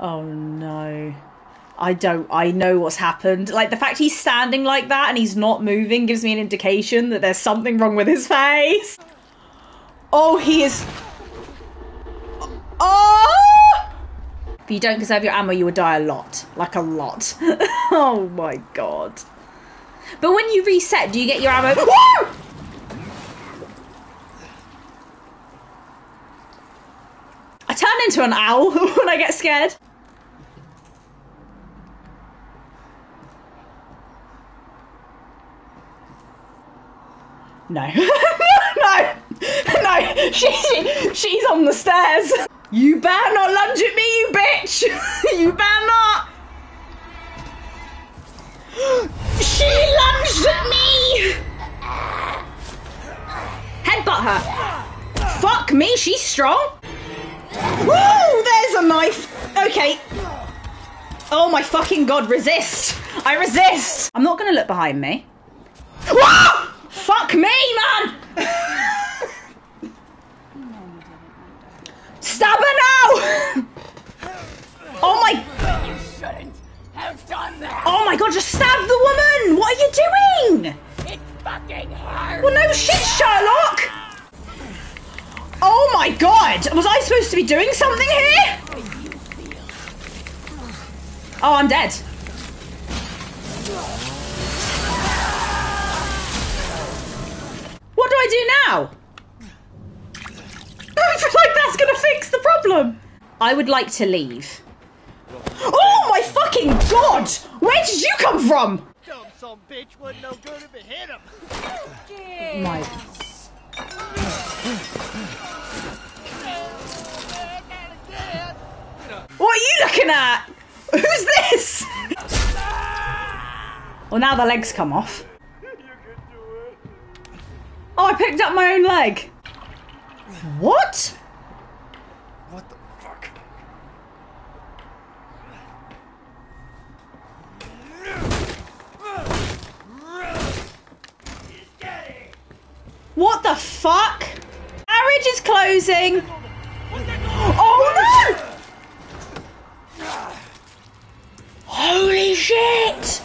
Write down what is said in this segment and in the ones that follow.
Oh no. I don't. I know what's happened. Like the fact he's standing like that and he's not moving gives me an indication that there's something wrong with his face. Oh, he is. Oh! If you don't conserve your ammo, you will die a lot. Like a lot. oh my god. But when you reset, do you get your ammo? Woo! I turn into an owl when I get scared. No. no! No! She, she, she's on the stairs! You better not lunge at me, you bitch! you better not! she lunged at me! Headbutt her! Fuck me, she's strong! Woo! There's a knife! Okay. Oh my fucking god, resist! I resist! I'm not gonna look behind me. Fuck me, man! Stab her now! Oh my! You shouldn't have done that. Oh my god, just stab the woman! What are you doing? It's fucking hard. Well, no shit, Sherlock! Oh my god! Was I supposed to be doing something here? Oh, I'm dead. I do now? I feel like that's gonna fix the problem. I would like to leave. Oh my fucking god! Where did you come from? Dumb some bitch wasn't no good if it hit him. My. What are you looking at? Who's this? well, now the legs come off. I picked up my own leg. What? What the fuck? What the fuck? Marriage is closing. Oh no! Holy shit!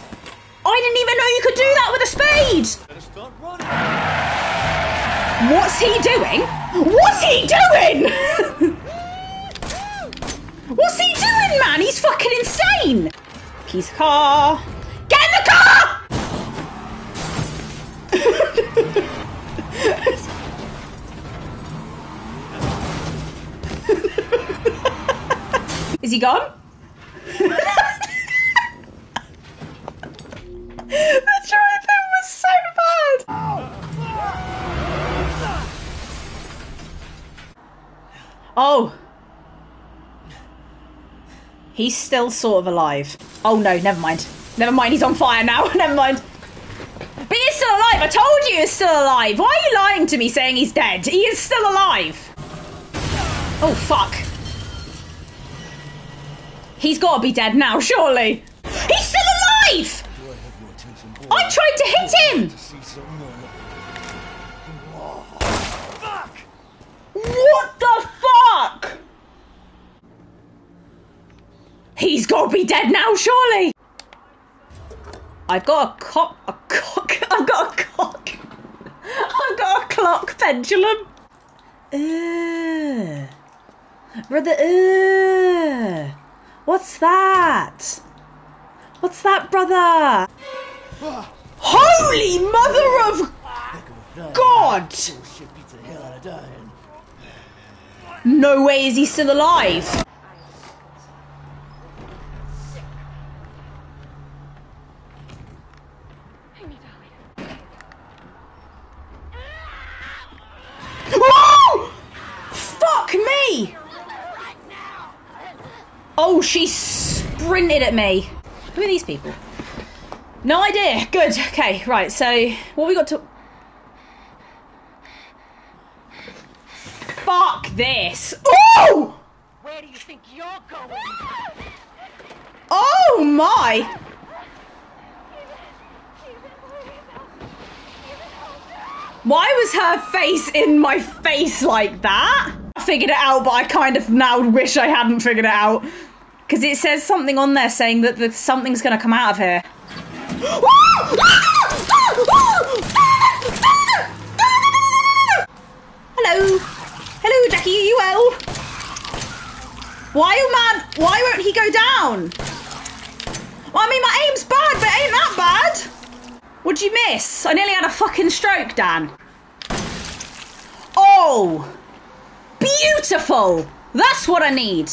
I didn't even know you could do that with a spade! What's he doing? What's he doing? What's he doing, man? He's fucking insane! Keys car. Get in the car! Is he gone? Oh. He's still sort of alive. Oh no, never mind. Never mind, he's on fire now. never mind. But he's still alive. I told you he's still alive. Why are you lying to me saying he's dead? He is still alive. Oh fuck. He's got to be dead now, surely. He's still alive! I tried to hit him! What the fuck? He's got to be dead now, surely. I've got a cock. A cock. I've got a cock. I've got a clock pendulum. Ugh. Brother, ugh. What's that? What's that, brother? Holy mother of God! Shit beats the hell out of dying. No way is he still alive. Whoa! Fuck me! Oh, she sprinted at me. Who are these people? No idea. Good. Okay, right. So, what we got to. Fuck this. Oh! Where do you think you're going? Oh my! Why was her face in my face like that? I figured it out, but I kind of now wish I hadn't figured it out. Because it says something on there saying that the, something's going to come out of here. Hello. Hello, Jackie, are you well? Why, man, why won't he go down? Well, I mean, my aim's bad, but ain't that bad. What'd you miss? I nearly had a fucking stroke, Dan. Oh! Beautiful! That's what I need.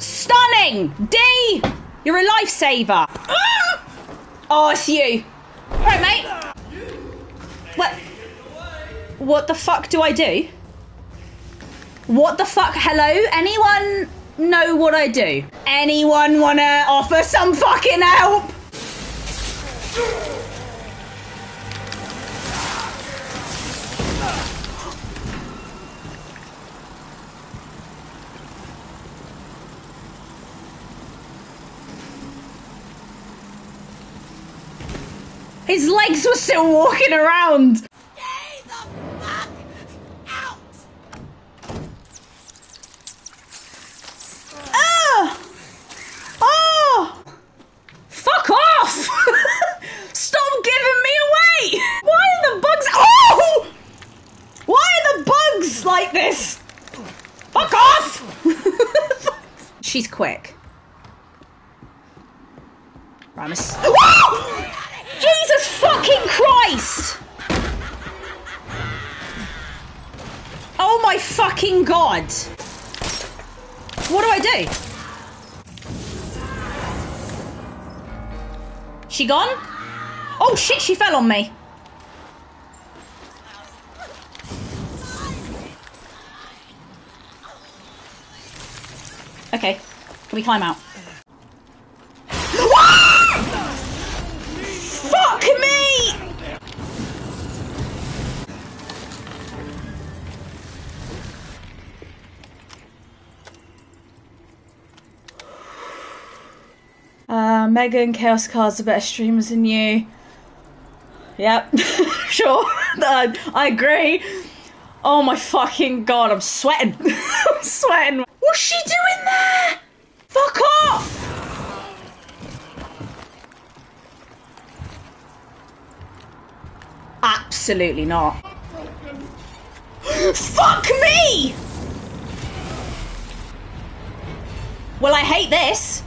Stunning! D! You're a lifesaver. Ah! Oh, it's you. Right, mate. What? What the fuck do I do? What the fuck? Hello? Anyone know what I do? Anyone wanna offer some fucking help? His legs were still walking around. Stay the fuck out! Ah! Oh! Fuck off! Stop giving me away! Why are the bugs? Oh! Why are the bugs like this? Fuck off! She's quick. Right, I'm a s- Jesus fucking Christ! Oh my fucking god! What do I do? She gone? Oh shit, she fell on me. Okay, can we climb out? Fuck me! Uh, Megan Chaos Cards are better streamers than you. Yep, sure. Uh, I agree. Oh my fucking god, I'm sweating. I'm sweating. What's she doing there? Fuck off! Absolutely not. Fuck me! Well, I hate this.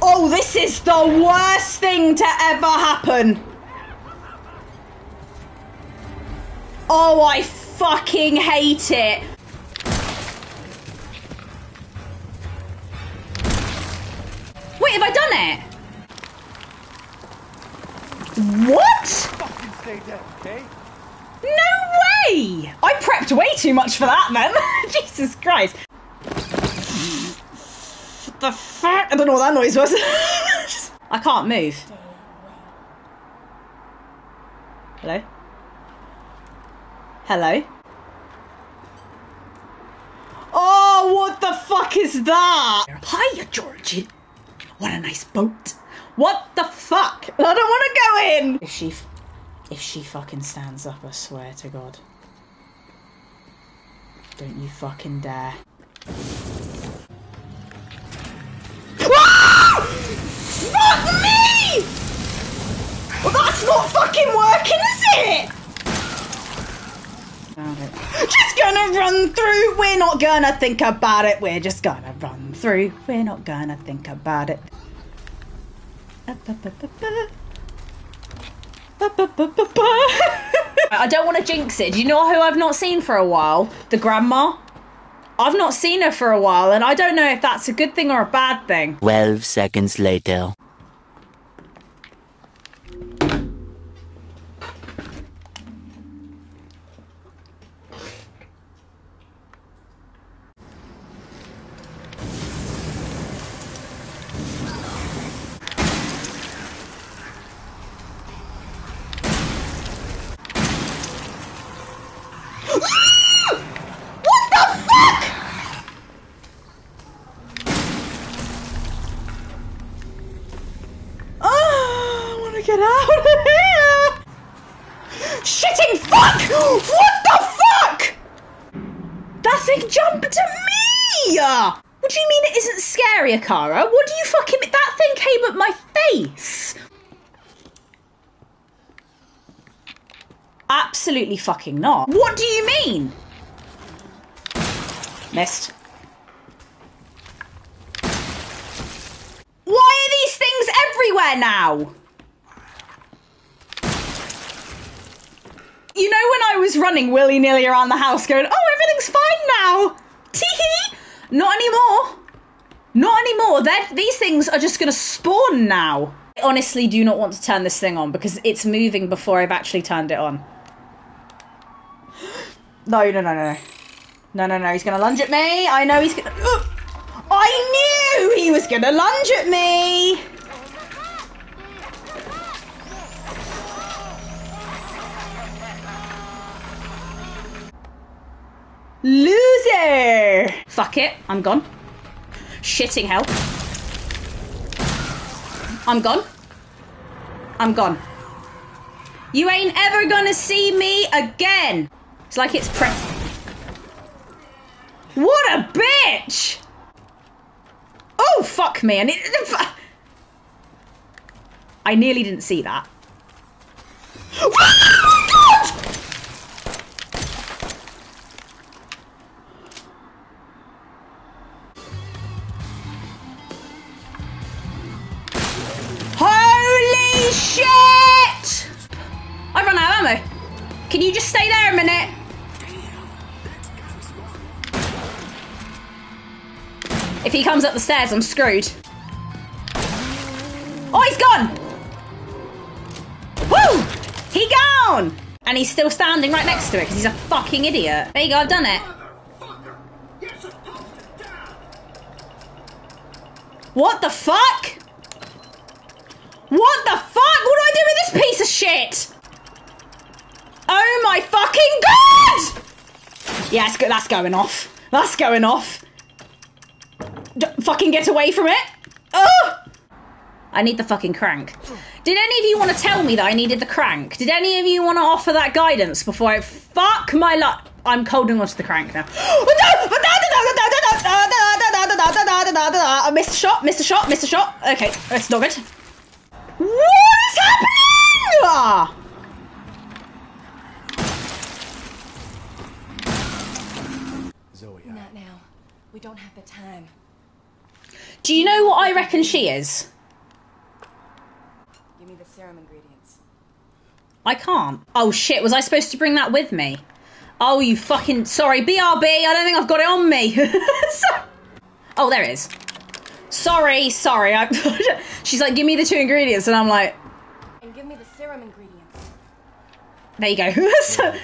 Oh, this is the worst thing to ever happen. Oh, I fucking hate it. Way too much for that, man. Jesus Christ. What the fuck? I don't know what that noise was. I can't move. Hello? Hello? Oh, what the fuck is that? Hiya, Georgie. What a nice boat. What the fuck? I don't want to go in. If she, if she fucking stands up, I swear to God. Don't you fucking dare. Ah! Fuck me! Well, that's not fucking working, is it? It. Just gonna run through. We're not gonna think about it. We're just gonna run through. We're not gonna think about it. I don't want to jinx it. Do you know who I've not seen for a while? The grandma. I've not seen her for a while, and I don't know if that's a good thing or a bad thing. 12 seconds later. What the fuck? Oh, I want to get out of here. Shitting fuck! What the fuck? That's fucking jumped at me! What do you mean it isn't scary, Akara? What do you fucking... mean? That thing came at my face! Absolutely fucking not. What do you mean? Missed. Why are these things everywhere now? Was running willy nilly around the house going, oh, everything's fine now? Tee Not anymore. Not anymore. They're, these things are just going to spawn now. I honestly do not want to turn this thing on because it's moving before I've actually turned it on. No, no, no, no. No, no, no. He's going to lunge at me. I know he's going to... I knew he was going to lunge at me. Loser! Fuck it, I'm gone. Shitting hell. I'm gone. I'm gone. You ain't ever gonna see me again. It's like it's pre- What a bitch! Oh, fuck me. I, I nearly didn't see that. Can you just stay there a minute? If he comes up the stairs, I'm screwed. Oh, he's gone! Woo! He gone! And he's still standing right next to it because he's a fucking idiot. There you go, I've done it. What the fuck? What the fuck? What do I do with this piece of shit? Oh my fucking god! Yeah, that's, go- that's going off. That's going off. D- fucking get away from it. Oh! I need the fucking crank. Did any of you want to tell me that I needed the crank? Did any of you want to offer that guidance before I fuck my luck? I'm holding onto the crank now. I missed a shot, missed a shot, missed a shot. Okay, that's not good. What is happening? We don't have the time. Do you know what I reckon she is? Give me the serum ingredients. I can't. Oh shit, was I supposed to bring that with me? Oh, you fucking. Sorry, BRB, I don't think I've got it on me. Oh, there it is. Sorry, sorry. I... She's like, give me the two ingredients, and I'm like, And give me the serum ingredients. there you go. so,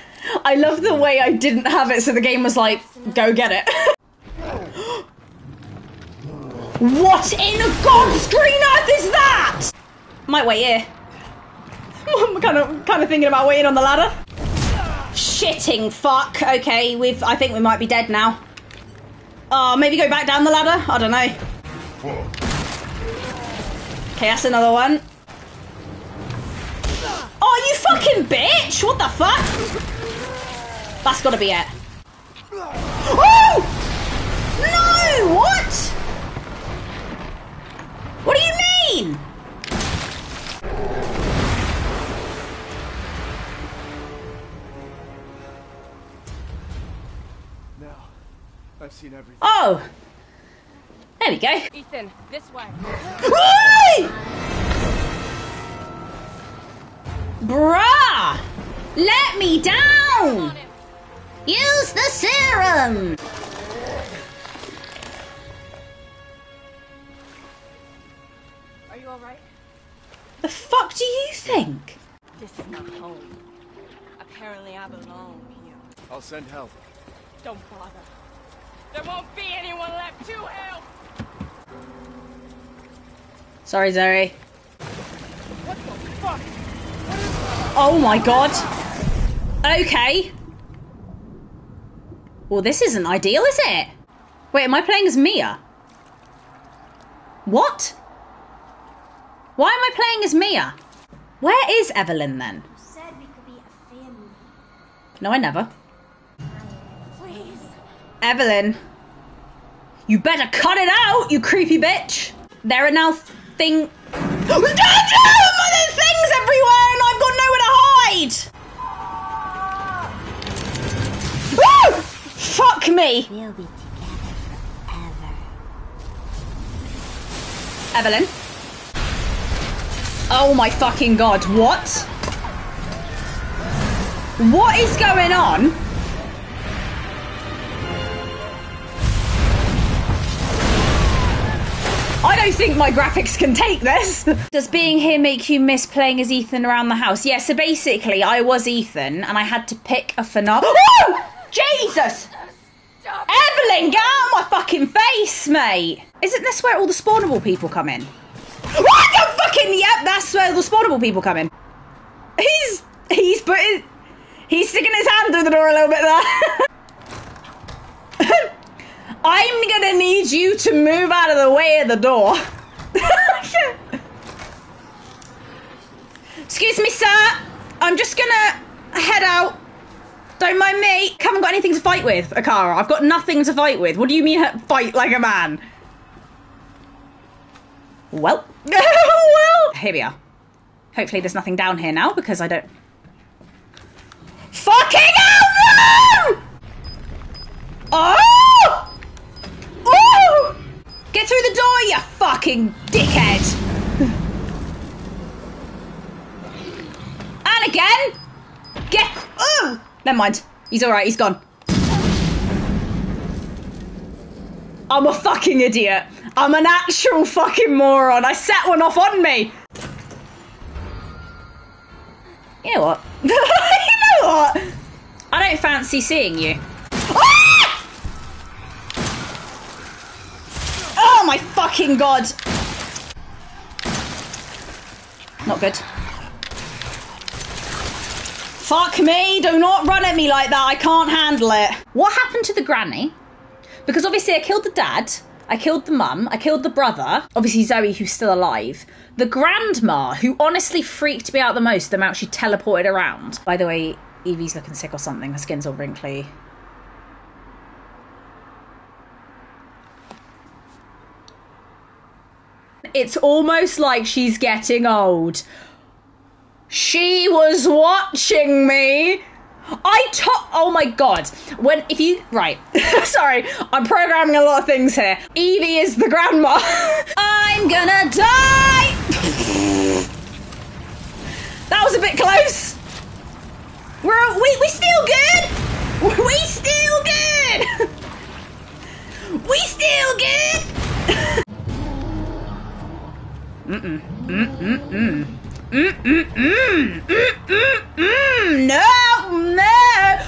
I love the way I didn't have it, so the game was like, go get it. What in God's green earth is that? Might wait here. I'm kind of kind of thinking about waiting on the ladder. Shitting fuck. Okay, we've. I think we might be dead now. Oh, maybe go back down the ladder. I don't know. Okay, that's another one. Oh, you fucking bitch! What the fuck? That's gotta be it. Oh! No! What? What do you mean? now I've seen everything. Oh! There we go. Ethan, this way. Whee! Bruh! Let me down! Use the serum! Are you alright? The fuck do you think? This is not home. Apparently I belong here. I'll send help. Don't bother. There won't be anyone left to help! Sorry, Zoe. What the fuck? Oh my god. Okay. Well, this isn't ideal, is it? Wait, am I playing as Mia? What? Why am I playing as Mia? Where is Eveline then? said we could be a family. No, I never. Please, Eveline. You better cut it out, you creepy bitch. There are now thing. There's things everywhere, and I've got nowhere to hide. Woo! Fuck me, We'll be together forever. Eveline. Oh my fucking god! What? What is going on? I don't think my graphics can take this. Does being here make you miss playing as Ethan around the house? Yeah, so basically, I was Ethan and I had to pick a finale. Oh! Jesus! Eveline, get out of my fucking face, mate! Isn't this where all the spawnable people come in? What the fucking yep, that's where the spawnable people come in. He's he's putting he's sticking his hand through the door a little bit there. I'm gonna need you to move out of the way of the door. Excuse me, sir. I'm just gonna head out. Don't mind me. Haven't got anything to fight with, Akara. I've got nothing to fight with. What do you mean fight like a man? Well, well. Here we are. Hopefully, there's nothing down here now because I don't. Fucking hell! No! Oh! Oh! Get through the door, you fucking dickhead! And again! Get. Oh! Never mind. He's alright, he's gone. I'm a fucking idiot. I'm an actual fucking moron. I set one off on me. You know what? you know what? I don't fancy seeing you. Ah! Oh my fucking god! Not good. Fuck me, do not run at me like that, I can't handle it. What happened to the granny? Because obviously I killed the dad, I killed the mum, I killed the brother, obviously Zoe who's still alive. The grandma, who honestly freaked me out the most, the amount she teleported around. By the way, Evie's looking sick or something, her skin's all wrinkly. It's almost like she's getting old. She was watching me. I took. Oh my god! When if you right, sorry, I'm programming a lot of things here. Evie is the grandma. I'm gonna die. that was a bit close. We're we we still good. We still good. We still good. Mm-mm. Mm-mm-mm. Mm-mm-mm. Mm-mm-mm. No, no.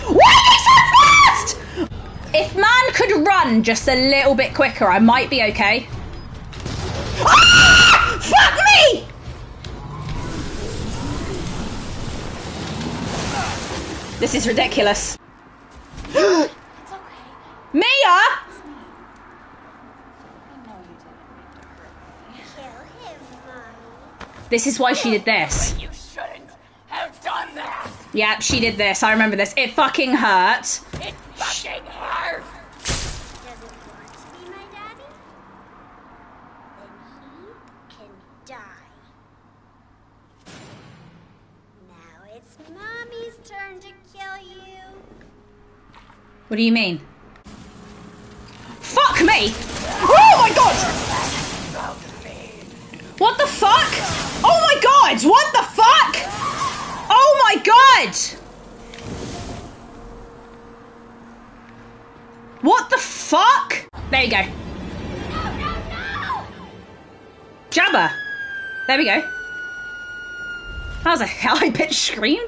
Why are they so fast? If man could run just a little bit quicker, I might be okay. Ah! Fuck me! This is ridiculous. It's okay. Mia! I know you didn't mean to hurt me. Kill him, Mommy. This is why she did this. Yep, she did this. I remember this. It fucking hurt. It fucking hurt. Doesn't want to be my daddy? Then he can die. Now it's Mommy's turn to kill you. What do you mean? Fuck me! Oh my god! What the fuck? Oh my god! What the fuck? My god! What the fuck? There you go. Jabba. There we go. That was a high pitched scream.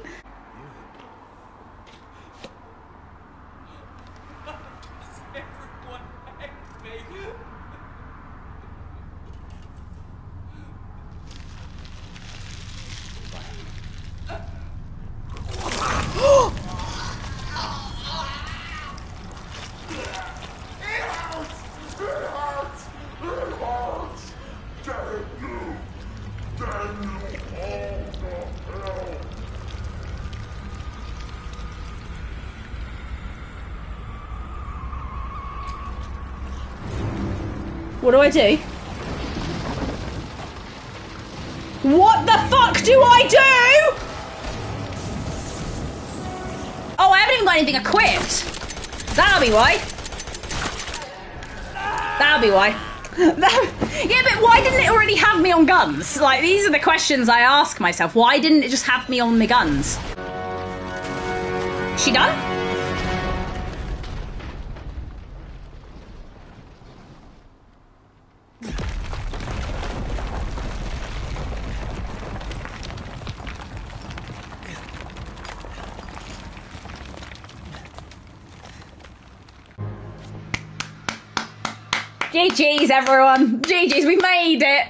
What do I do? What the fuck do I do? Oh, I haven't even got anything equipped. That'll be why. That'll be why. yeah, but why didn't it already have me on guns? Like, these are the questions I ask myself. Why didn't it just have me on the guns? She done? GG's everyone. GG's, we made it.